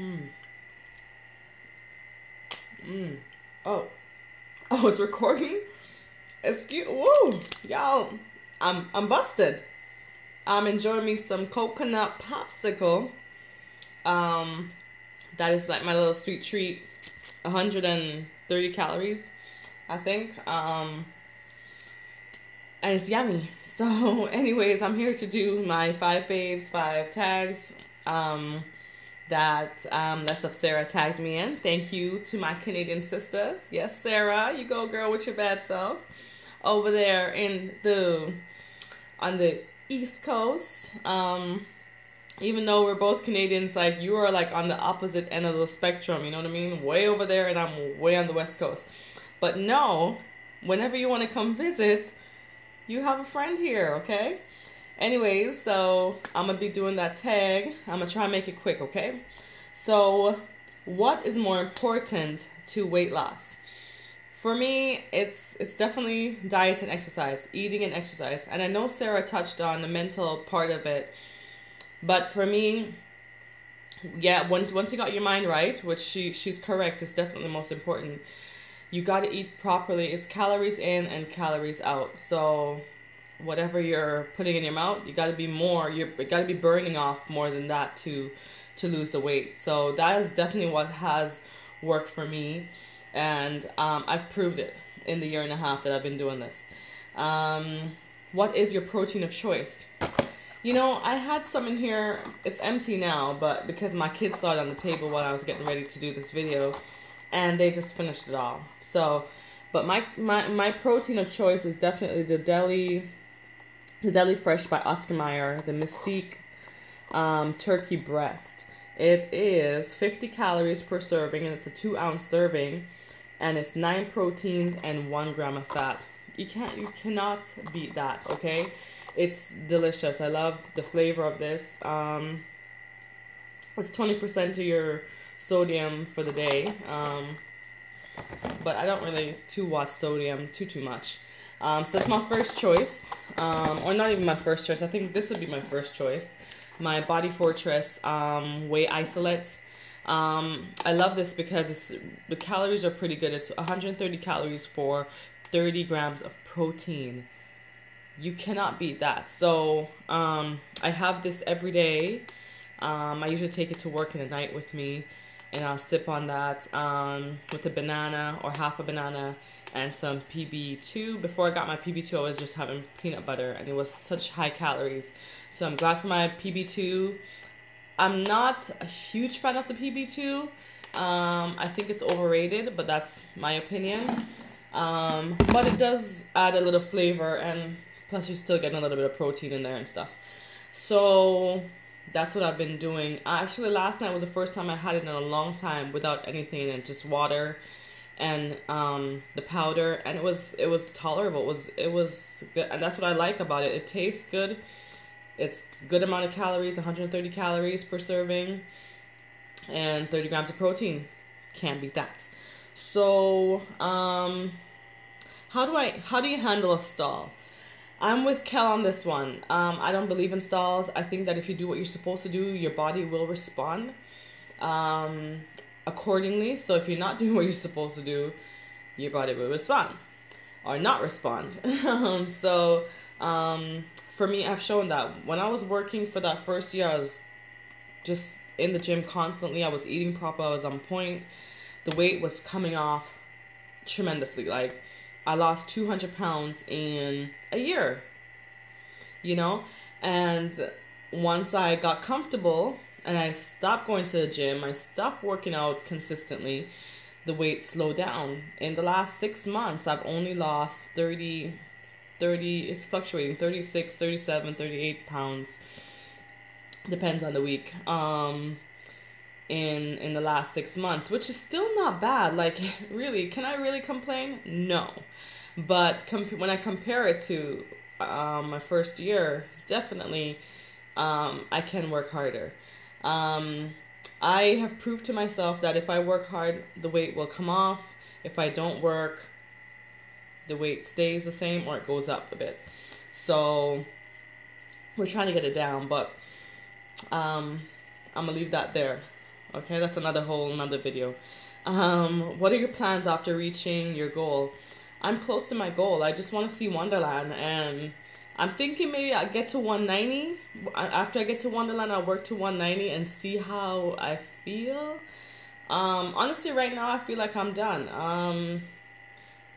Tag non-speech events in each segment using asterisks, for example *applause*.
Hmm. Mm. Oh. *laughs* Oh, it's recording? Excuse whoa, y'all. I'm I'm busted. I'm enjoying me some coconut popsicle. Um that is like my little sweet treat. 130 calories, I think. Um and it's yummy. *laughs* So anyways, I'm here to do my five faves, five tags. Um that um, Less of Sarah tagged me in. Thank you to my Canadian sister. Yes, Sarah, you go girl with your bad self. Over there in the on the East Coast. Um, even though we're both Canadians, like you are like on the opposite end of the spectrum, you know what I mean? Way over there and I'm way on the West Coast. But no, whenever you want to come visit, you have a friend here, okay? Anyways, so I'm gonna be doing that tag. I'm gonna try and make it quick, okay? So, what is more important to weight loss? For me, it's it's definitely diet and exercise, eating and exercise. And I know Sarah touched on the mental part of it, but for me, yeah, once once you got your mind right, which she she's correct, it's definitely the most important. You got to eat properly. It's calories in and calories out. So whatever you're putting in your mouth, you got to be more. You got to be burning off more than that to to lose the weight. So that is definitely what has worked for me, and um, I've proved it in the year and a half that I've been doing this. Um, what is your protein of choice? You know, I had some in here. It's empty now, but because my kids saw it on the table while I was getting ready to do this video, and they just finished it all. So, but my my my protein of choice is definitely the deli the Deli Fresh by Oscar Mayer, the Mesquite um, turkey breast. It is 50 calories per serving and it's a two ounce serving and it's nine proteins and one gram of fat. You can't, you cannot beat that, okay? It's delicious. I love the flavor of this. Um, it's 20% of your sodium for the day. Um, but I don't really too watch sodium too, too much. Um, so it's my first choice, um, or not even my first choice. I think this would be my first choice. My Body Fortress um, Whey Isolate. Um, I love this because the calories are pretty good. It's 130 calories for 30 grams of protein. You cannot beat that. So um, I have this every day. Um, I usually take it to work in the night with me, and I'll sip on that um, with a banana or half a banana and some PB2. Before I got my PB2, I was just having peanut butter, and it was such high calories. So I'm glad for my PB2. I'm not a huge fan of the PB2. Um, I think it's overrated, but that's my opinion. Um, but it does add a little flavor, and plus you're still getting a little bit of protein in there and stuff. So that's what I've been doing. Actually, last night was the first time I had it in a long time without anything in it, just water and um, the powder, and it was it was tolerable. It was it was good, and that's what I like about it. It tastes good. It's good amount of calories, 130 calories per serving, and 30 grams of protein. Can't beat that. So, um, how do I how do you handle a stall? I'm with Kel on this one. Um, I don't believe in stalls. I think that if you do what you're supposed to do, your body will respond. Um, accordingly. So if you're not doing what you're supposed to do, your body will respond or not respond. *laughs* um, so um, for me, I've shown that when I was working for that first year, I was just in the gym constantly. I was eating proper. I was on point. The weight was coming off tremendously. Like I lost 200 pounds in a year, you know? And once I got comfortable and I stopped going to the gym, I stopped working out consistently, the weight slowed down. In the last six months, I've only lost 30, 30, it's fluctuating, 36, 37, 38 pounds. Depends on the week. Um, in in the last six months, which is still not bad. Like, *laughs* really, can I really complain? No, but when I compare it to um, my first year, definitely um, I can work harder. Um, I have proved to myself that if I work hard, the weight will come off. If I don't work, the weight stays the same or it goes up a bit. So we're trying to get it down, but um, I'm gonna leave that there. Okay, that's another whole another video. Um, what are your plans after reaching your goal? I'm close to my goal. I just want to see Onederland and I'm thinking maybe I'll get to 190. After I get to Onederland, I'll work to 190 and see how I feel. Um, honestly, right now I feel like I'm done. Um,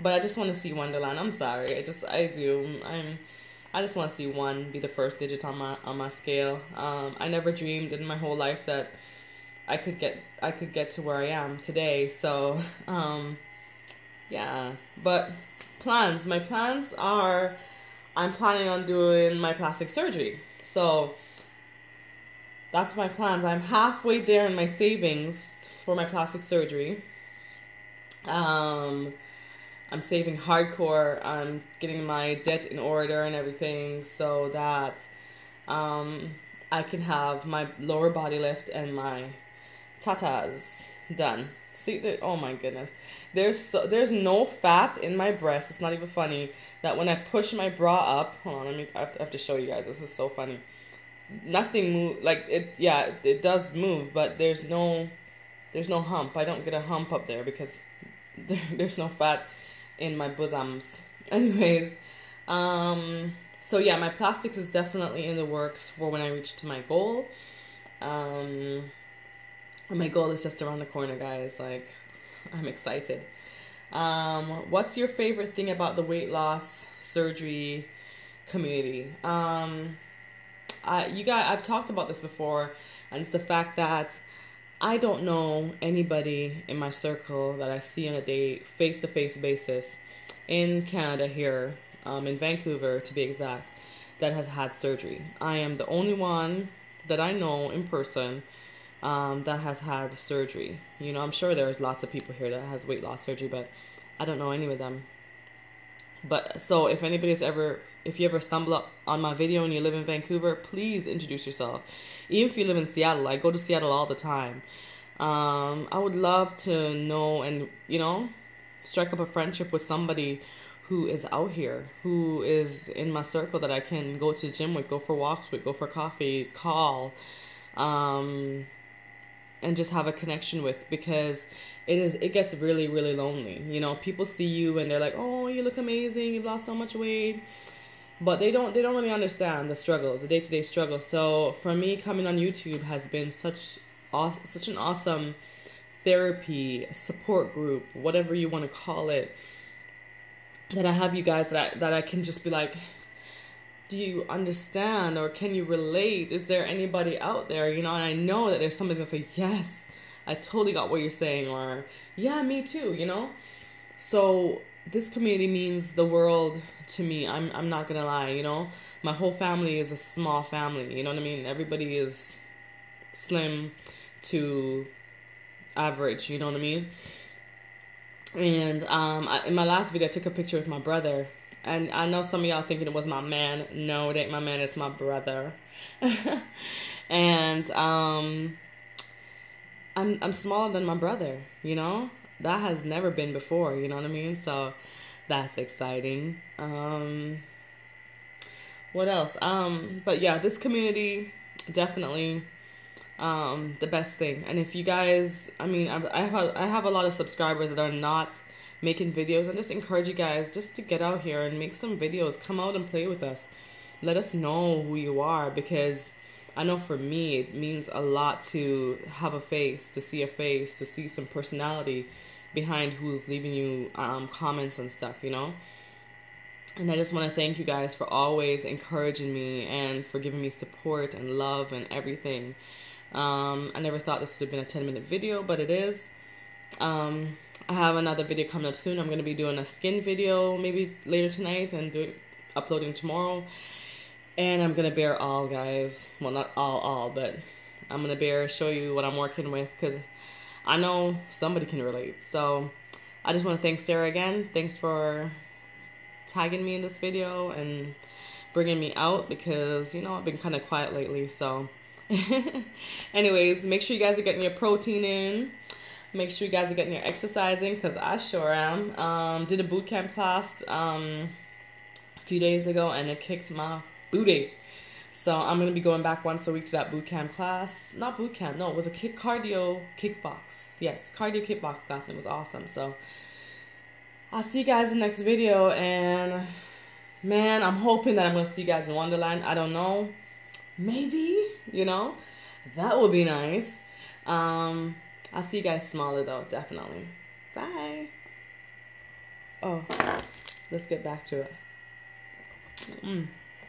but I just want to see Onederland. I'm sorry. I just I do. I'm. I just want to see one be the first digit on my on my scale. Um, I never dreamed in my whole life that I could get I could get to where I am today. So, um, yeah. But plans. My plans are I'm planning on doing my plastic surgery. So that's my plans. I'm halfway there in my savings for my plastic surgery. Um, I'm saving hardcore. I'm getting my debt in order and everything so that um, I can have my lower body lift and my tatas done. See, that? oh my goodness. There's so, there's no fat in my breast. It's not even funny that when I push my bra up, hold on, let me I have to, I have to show you guys. This is so funny. Nothing move like it. Yeah, it, it does move, but there's no there's no hump. I don't get a hump up there because *laughs* there, there's no fat in my bosoms. *laughs* Anyways, um, so yeah, my plastics is definitely in the works for when I reach to my goal. Um, my goal is just around the corner, guys. Like, *laughs* I'm excited. Um, what's your favorite thing about the weight loss surgery community? Um, I, you guys, I've talked about this before, and it's the fact that I don't know anybody in my circle that I see on a day face to face basis in Canada here, um, in Vancouver to be exact, that has had surgery. I am the only one that I know in person um, that has had surgery. You know, I'm sure there's lots of people here that has weight loss surgery, but I don't know any of them. But so if anybody's ever, if you ever stumble up on my video and you live in Vancouver, please introduce yourself. Even if you live in Seattle, I go to Seattle all the time. Um, I would love to know and, you know, strike up a friendship with somebody who is out here, who is in my circle that I can go to gym with, go for walks with, go for coffee, call. Um, and just have a connection with because it is it gets really really lonely. You know people see you and they're like oh you look amazing. You've lost so much weight. But they don't they don't really understand the struggles the day-to-day struggles. So for me coming on youtube has been such such an awesome therapy support group whatever you want to call it that i have you guys that I, that i can just be like do you understand or can you relate? Is there anybody out there? You know, and I know that there's somebody's gonna say, Yes, I totally got what you're saying, or Yeah, me too, you know? So this community means the world to me. I'm I'm not gonna lie, you know. My whole family is a small family, you know what I mean? Everybody is slim to average, you know what I mean? And um, I, in my last video, I took a picture with my brother and I know some of y'all thinking it was my man. No, it ain't my man, it's my brother. *laughs* and um I'm I'm smaller than my brother, you know? That has never been before, you know what I mean? So that's exciting. Um what else? Um but yeah, this community definitely um the best thing. And if you guys, I mean, I, I have I have a lot of subscribers that are not making videos and just encourage you guys just to get out here and make some videos. Come out and play with us. Let us know who you are because I know for me it means a lot to have a face, to see a face, to see some personality behind who's leaving you um, comments and stuff, you know? And I just want to thank you guys for always encouraging me and for giving me support and love and everything. Um, I never thought this would have been a 10 minute video, but it is. Um, I have another video coming up soon. I'm going to be doing a skin video maybe later tonight and doing uploading tomorrow. And I'm going to bear all, guys. Well, not all, all, but I'm going to bear, show you what I'm working with because I know somebody can relate. So I just want to thank Sarah again. Thanks for tagging me in this video and bringing me out because, you know, I've been kind of quiet lately. So *laughs* anyways, make sure you guys are getting your protein in Make sure you guys are getting your exercising because I sure am. Um, did a boot camp class um, a few days ago and it kicked my booty. So I'm gonna be going back once a week to that boot camp class. Not boot camp, no, it was a kick cardio kickbox. Yes, cardio kickbox class, and it was awesome. So I'll see you guys in the next video, and man, I'm hoping that I'm gonna see you guys in Onederland. I don't know, maybe you know, that would be nice. Um, I'll see you guys smaller though, definitely. Bye. Oh, let's get back to it. Mm.